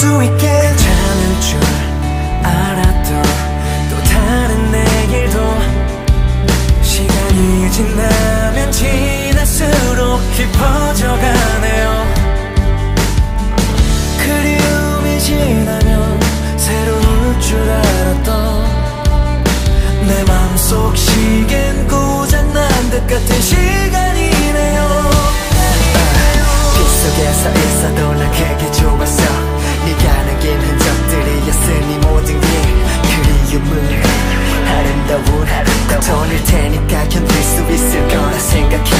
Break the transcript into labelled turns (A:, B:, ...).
A: 수 있게 괜찮은 줄 알았던 또 다른 내일도 시간이 지나면 지날수록 깊어져가네요. 그리움이 지나면 새로울 줄 알았던 내 맘속 시계 있을 거라 생각해.